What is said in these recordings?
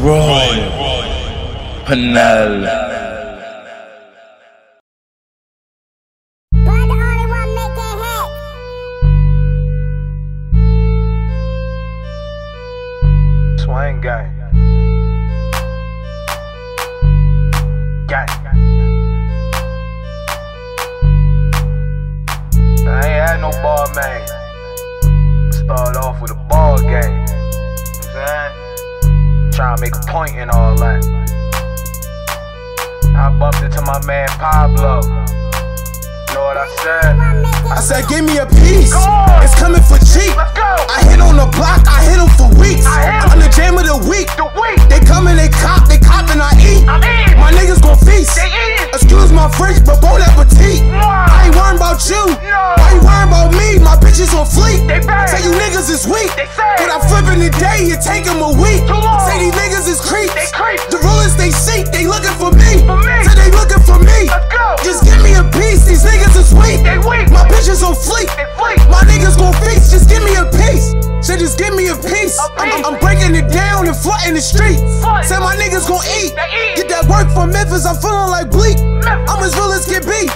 Royal Pineal. You're the only one making hits. Swing gang. Gang. Trying to make a point and all that. I bumped into my man Pablo. Know what I said? I said, give me a piece. It's coming for cheap. I hit on the block, I hit 'em for weeks. I hit 'em. I'm the jam of the week. The week. They come and they cop, they cop and I eat. Breaking it down and flooding the street. Flood. Say my niggas gon' eat. Get that work from Memphis, I'm feeling like bleak. I'm as real as can be.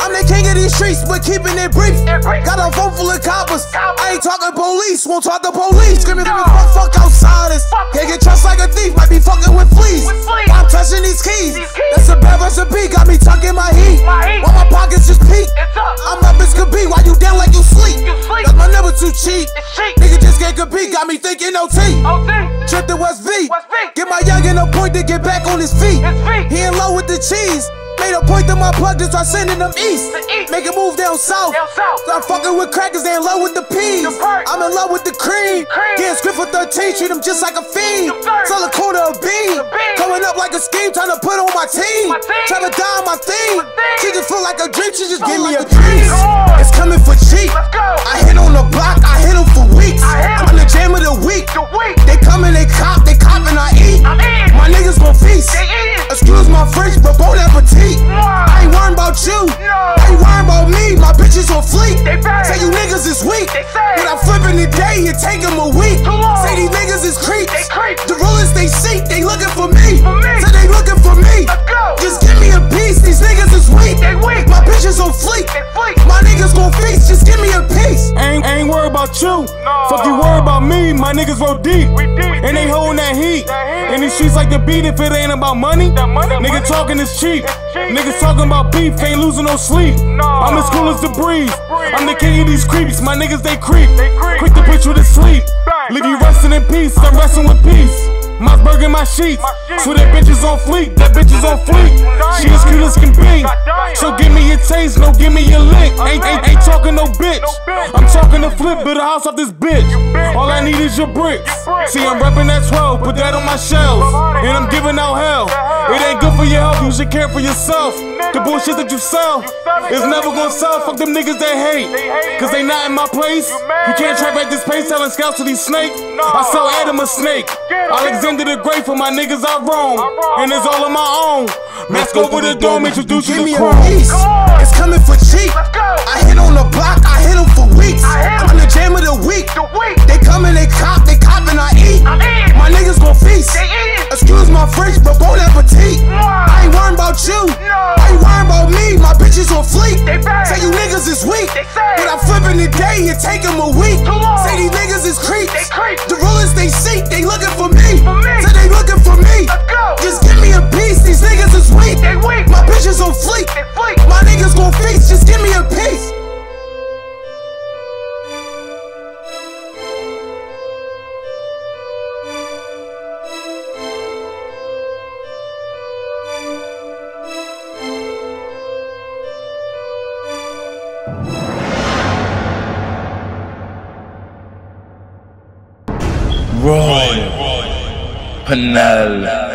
I'm the king of these streets, but keeping it brief. Got a phone full of coppers. I ain't talking police, won't talk to police. Screaming, No. fuck, fuck outsiders. Can't get trust like a thief, might be fucking with fleas. I'm touching these keys. That's a bad recipe, got me tucking my heat. While my pockets just peak. I'm up as could be, why you down like you sleep? Cause my number too cheap. It's cheap. Nigga just got me thinking OT. OT. Trip to West V. West V. Get my youngin' a point to get back on his feet. His feet. He in love with the cheese. Made a point to my plug to start sending them east. East. Make a move down south. Down south. Start fucking with crackers, they in love with the peas. The. I'm in love with the cream. Cream. Script for 13, treat them just like a fiend. Sell a quarter of bean. Coming up like a scheme, trying to put on my team. Trying to die on my theme. She just feel like a dream, she just give me a piece. It's coming for cheap. I hit on the block, I hit 'em for weeks. I. I'm the jam of the week. The week. They come and they cop, they cop and I eat. My niggas gon' feast. Excuse my French, but bon appetit. I ain't worrying about you. No. ain't worrying about me? My bitches on fleek. Niggas is weak. They say. But I'm flipping the day, it take them a week. Too long. Say these niggas is creeps. They creep. The rulers they seek, they looking for me. For me. Say they looking for me. Let's go. Just give me a piece, these niggas is weak. They weak. My bitches on fleek. They fleek. My niggas gon' feast, just give me a piece. Ain't, ain't worried about you. No. Fuck you worry about me. My niggas roll deep. We deep. And they holding that heat. That heat. And these streets like the beat if it ain't about money. That money, Nigga money. talking is cheap. cheap. Niggas talking about beef, ain't losing no sleep. No. I'm as cool as the breeze. I'm the king of these creeps. My niggas they creep. Quick to put you to sleep. Leave you resting in peace. I'm resting with peace. My sheets. My sheets. So that bitch is on fleek. That bitch is on fleek. She as cute as can be. So give me your taste, no give me your lick. Ain't, ain't, ain't talking no bitch. I'm talking to flip, build a house off this bitch. All I need is your bricks. bricks. See, I'm repping that 12, put that on my shelves. And I'm giving out hell. It ain't good for your health, you should care for yourself. The bullshit that you sell is never gonna sell. Fuck them niggas that hate. Cause they not in my place. You can't trap at this pace selling scouts to these snakes. I sell Adam a snake. Alexander the Great for my niggas I roam. And it's all on my own. Mask over the dome, introduce you Give me to a crew. It's coming for cheap. I hit on the block, I hit 'em for weeks. I hit 'em. I'm the jam of the week. The week. They come and they cop, they cop and I eat. My niggas gon' feast. Excuse my French, but Say you is weak. But I'm flipping the day, it take 'em a week. Royal Pineal.